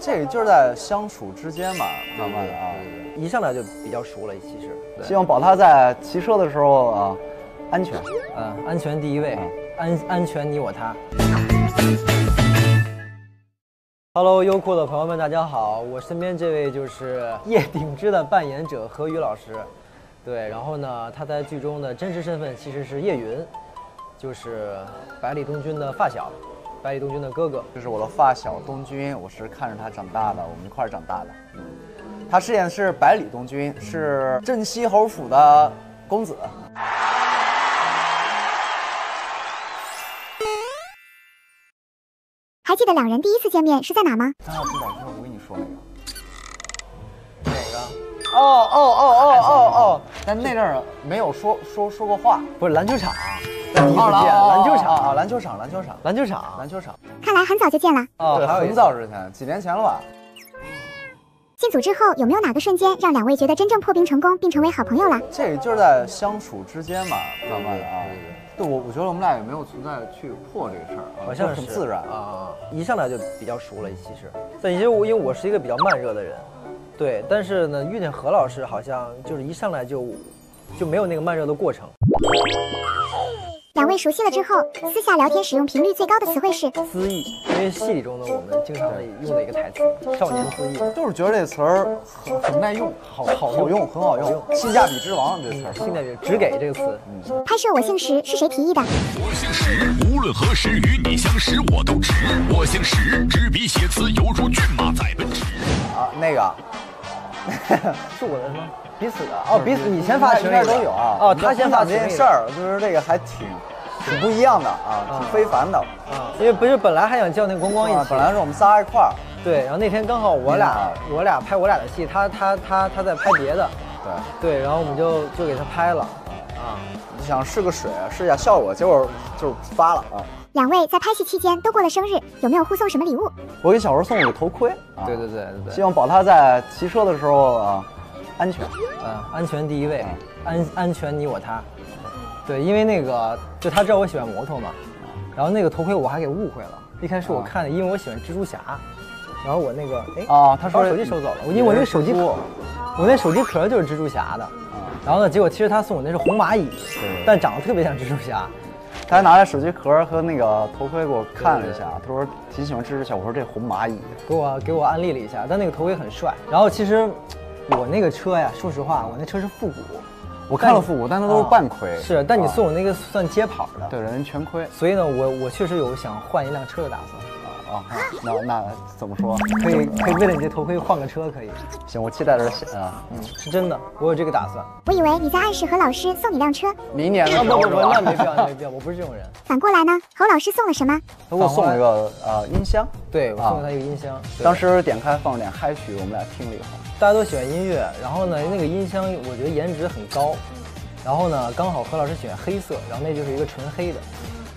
这个就是在相处之间嘛，慢慢的啊，一上来就比较熟了，其实。希望宝他在骑车的时候啊，安全。嗯，安全第一位，安安全你我他。Hello，优酷的朋友们，大家好，我身边这位就是叶鼎之的扮演者何宇老师。对，然后呢，他在剧中的真实身份其实是叶云，就是百里东君的发小。百里东君的哥哥，这是我的发小东君，我是看着他长大的，我们一块儿长大的。嗯，他饰演的是百里东君，是镇西侯府的公子。还记得两人第一次见面是在哪吗？三号知道之后，我跟你说那个。哪个？哦哦哦哦哦哦！但那阵儿没有说说说过话，不是篮球场。好了，篮球场啊，篮球场，篮球场，篮球场，篮球场。看来很早就见了。哦，对，很早之前，几年前了吧。进组之后，有没有哪个瞬间让两位觉得真正破冰成功，并成为好朋友了？这也就是在相处之间嘛，慢慢的啊。对我，我觉得我们俩也没有存在去破这个事儿，好像很自然啊。一上来就比较熟了，其实。但因为我因为我是一个比较慢热的人，对。但是呢，遇见何老师好像就是一上来就就没有那个慢热的过程。两位熟悉了之后，私下聊天使用频率最高的词汇是“思意”，因为戏里中呢，我们经常用的一个台词“少年思意”，就是觉得这词儿很很耐用，好好用，很好用，性价比之王这词儿，性价比只给这个词。嗯拍摄《我姓石》是谁提议的？我姓石，无论何时与你相识我都值。我姓石，执笔写词犹如骏马在奔驰。啊，那个 是我的吗？彼此的哦，彼此你先发群里都有啊。哦，他先发这件事儿，就是这个还挺。挺不一样的啊，挺非凡的啊，因为不是本来还想叫那个光光一起，本来是我们仨一块儿，对，然后那天刚好我俩我俩拍我俩的戏，他他他他在拍别的，对对，然后我们就就给他拍了啊，想试个水，试一下效果，结果就发了啊。两位在拍戏期间都过了生日，有没有互送什么礼物？我给小时候送了个头盔，对对对对，希望保他在骑车的时候啊安全，嗯，安全第一位，安安全你我他。对，因为那个就他知道我喜欢摩托嘛，然后那个头盔我还给误会了。一开始我看的，因为我喜欢蜘蛛侠，然后我那个哎啊，他说手机收走了，因为我那个手机我那手机壳就是蜘蛛侠的。然后呢，结果其实他送我那是红蚂蚁，但长得特别像蜘蛛侠。他还拿着手机壳和那个头盔给我看了一下，他说挺喜欢这只小。我说这红蚂蚁，给我给我安利了一下，但那个头盔很帅。然后其实我那个车呀，说实话，我那车是复古。我看了复古，但它都是半盔。是，但你送我那个算街跑的，对，人全盔。所以呢，我我确实有想换一辆车的打算。啊啊，那那怎么说？可以可以为了你这头盔换个车，可以。行，我期待着啊，嗯，是真的，我有这个打算。我以为你在暗示何老师送你辆车。明年啊不不不，那没必要没必要，我不是这种人。反过来呢，侯老师送了什么？他给我送了一个呃音箱，对我送了他一个音箱。当时点开放了点嗨曲，我们俩听了以后，大家都喜欢音乐，然后呢，那个音箱我觉得颜值很高。然后呢，刚好何老师喜欢黑色，然后那就是一个纯黑的，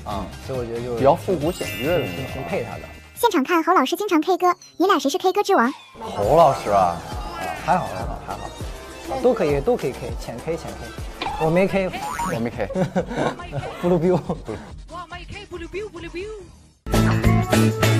啊，所以我觉得就比较复古简约的，挺配他的。现场看侯老师经常 K 歌，你俩谁是 K 歌之王？侯老师啊，还好还好还好，都可以都可以 K，浅 K 浅 K，我没 K，我没 K，不溜彪。